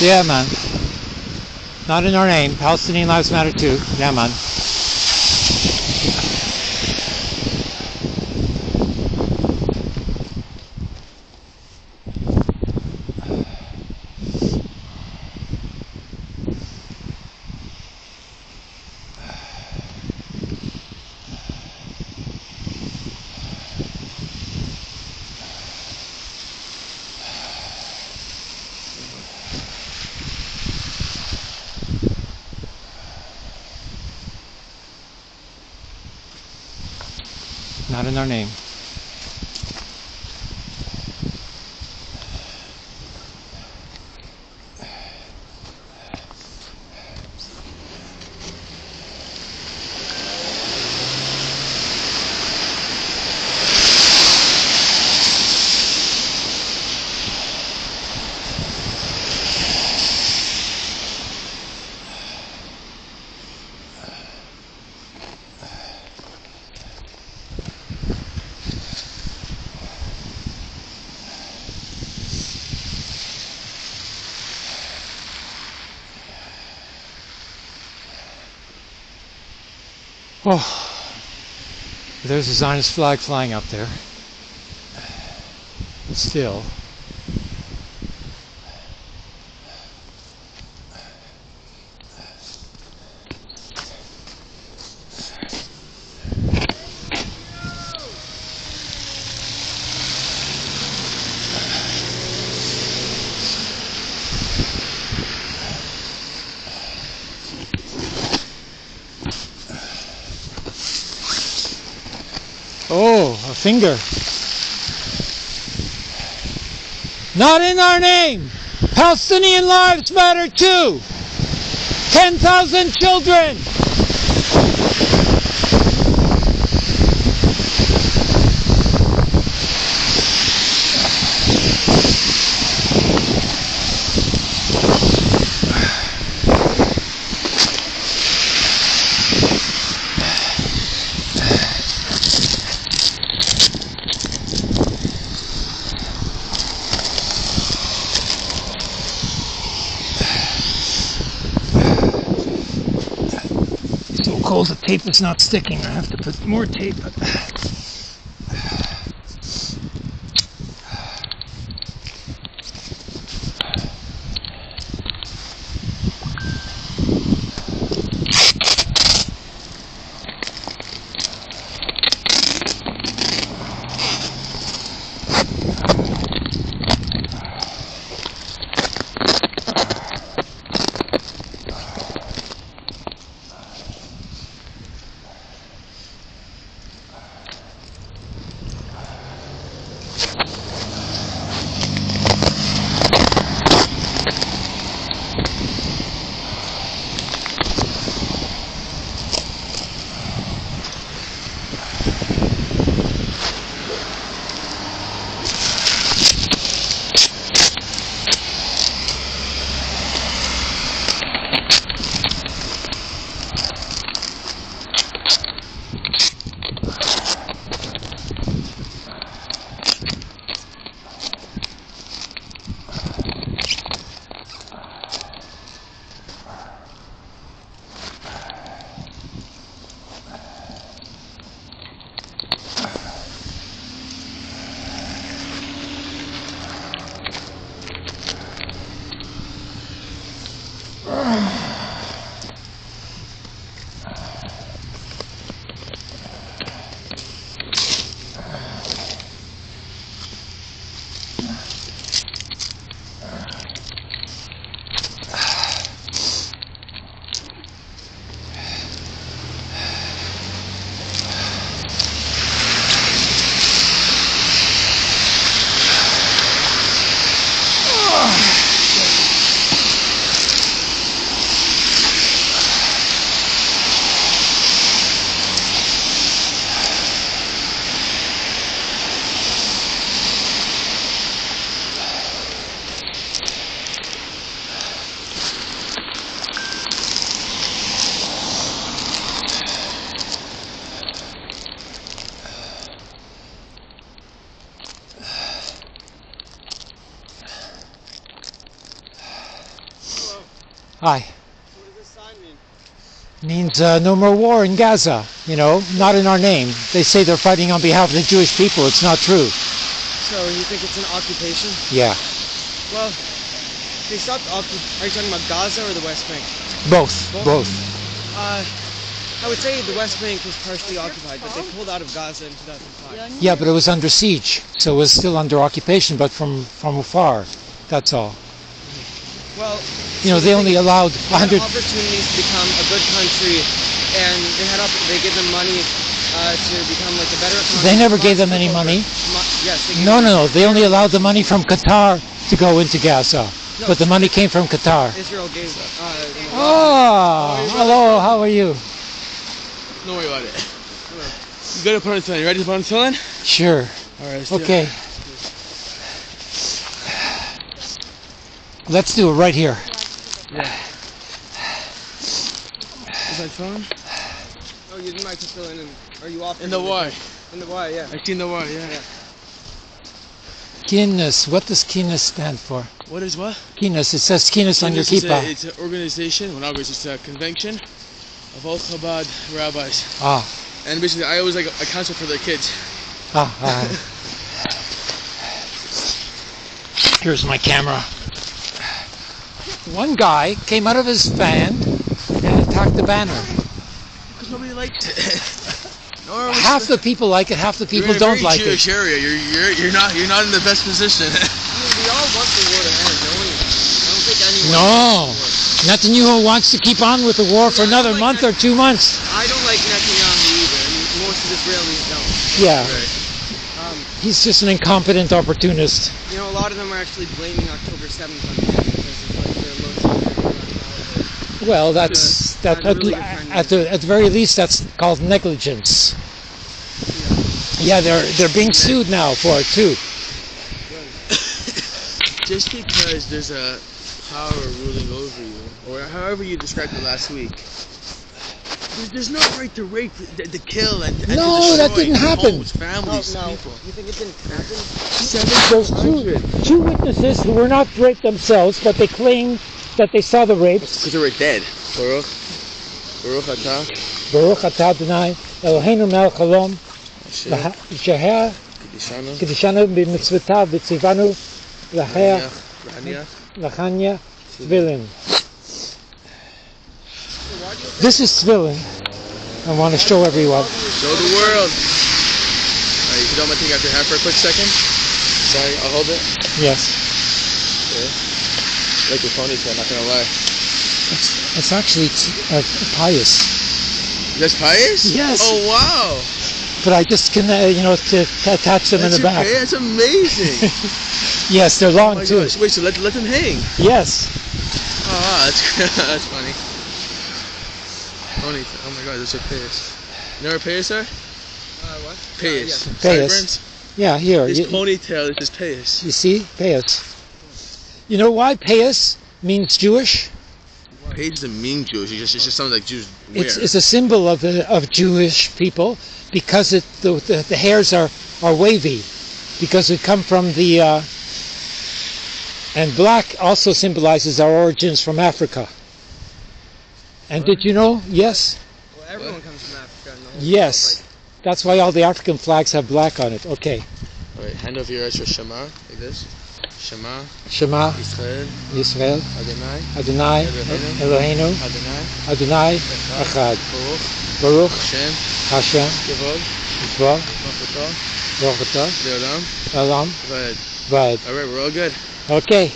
Yeah, man. Not in our name. Palestinian lives matter too. Yeah, man. Not in our name. Oh, there's a Zionist flag flying up there. Still. Oh, a finger. Not in our name. Palestinian lives matter too. 10,000 children. Cold the tape is not sticking. I have to put more tape. Hi. What does this sign mean? Means uh, no more war in Gaza. You know, not in our name. They say they're fighting on behalf of the Jewish people. It's not true. So you think it's an occupation? Yeah, Well, they stopped. Are you talking about Gaza or the West Bank? both, Both? both. Uh, I would say the West Bank was partially occupied, but they pulled out of Gaza in 2005. Yeah, but it was under siege, so it was still under occupation, but from from afar. That's all. Well, You know, they only allowed 100. opportunities to become a good country, and they had op- they gave them money uh, to become like a better economy. They never gave them any money. Mo- yes, they gave No, no, no. They only allowed the money from Qatar to go into Gaza, No. but the money came from Qatar. Israel gave them. Uh, them. Oh, hello. How are you? Don't worry about it. You gotta put on tefillin. You ready to put on tefillin? Sure. All right. Let's do it. Okay. Let's do it right here. Is that tefillin? Oh, you didn't like to fill in. And, are you off? In the Y. In the Y, yeah. I seen the Y. Yeah. Yeah. Kinus. What does Kinus stand for? What is what? Kinus. It says Kinus on your This is kippah. It's an organization. Well, not it's a convention of all Chabad rabbis, Ah, and basically I always like a counsel for their kids. ah, ah. Here's my camera. One guy came out of his van and attacked the banner. Because nobody liked it. Nor Half the people like it, half the you're people don't like Jewish it. area. You're you're you're not you're not in the best position. We all want the war to end. No one. I don't think anyone. No. wants Netanyahu wants to keep on with the war for another month or two months. I don't like Netanyahu either. I mean, most of Israelis don't. Yeah, right. Um, he's just an incompetent opportunist. you know, a lot of them are actually blaming October 7th on him because it's like their most important Well, that's that at, really good at the at the very least that's called negligence. Yeah, they're they're being sued now for it too. Just because there's a power ruling over you, or however you described it last week. There's, there's no right to rape, to, to kill, and, and No, to that destroy didn't happen. Homes, families, Oh, no. people. You think it didn't happen? There's two, two witnesses who were not raped themselves, but they claim that they saw the rapes. Because they were dead. Baruch, Baruch atah, Baruch atah Adonai Eloheinu melech haolam Asher, Kedishanu, kedishanu b'mitzvotav v'tzivanu l'chanya tefillin. This is tefillin. I want to show everyone. Show the world. Alright, you don't mind taking out your hand for a quick second? Sorry, I'll hold it. Yes, Like your ponytail, not gonna lie. it's, it's actually t- uh, payos, That's payos? Yes. Oh wow. but I just can, uh, you know, to, to attach them That's in the back. okay. That's amazing. Yes, they're oh long my too. gosh. Wait, so let, let them hang. Yes, Oh, wow, that's that's funny. Ponytail. Oh my god, that's a payos. You know where payos are? Uh, what? Payos. Uh, Payos. Sideburns? yeah. Here, His you, ponytail is just payos. you see, payos. You know why payos means Jewish? Page doesn't mean Jewish. It's just, it's just something like Jews wear. It's, it's a symbol of the, of Jewish people because it, the, the the hairs are are wavy because we come from the uh, and black also symbolizes our origins from Africa. And did you know? Yes, Well, everyone comes from Africa. And the whole yes. That's why all the African flags have black on it. Okay, Alright, hand over your eyes for Shema, like this. Shema, Shema. Israel, Yisrael. Adonai, Adonai. Eloheinu. Adonai, Adonai. Echad, Baruch, Baruch. Hashem, Hashem. Yisrael Malchuto, Baruch Atah Leolam, Elam Vaed. Vad. Alright, we're all good. Okay,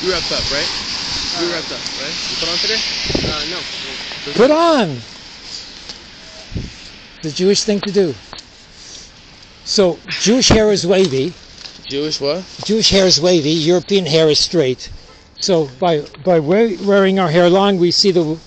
You wrapped up, right? You wrapped up, right? You put on today? Uh, no. put on. The Jewish thing to do. So Jewish hair is wavy. Jewish what? Jewish hair is wavy. European hair is straight. So by by wearing our hair long, we see the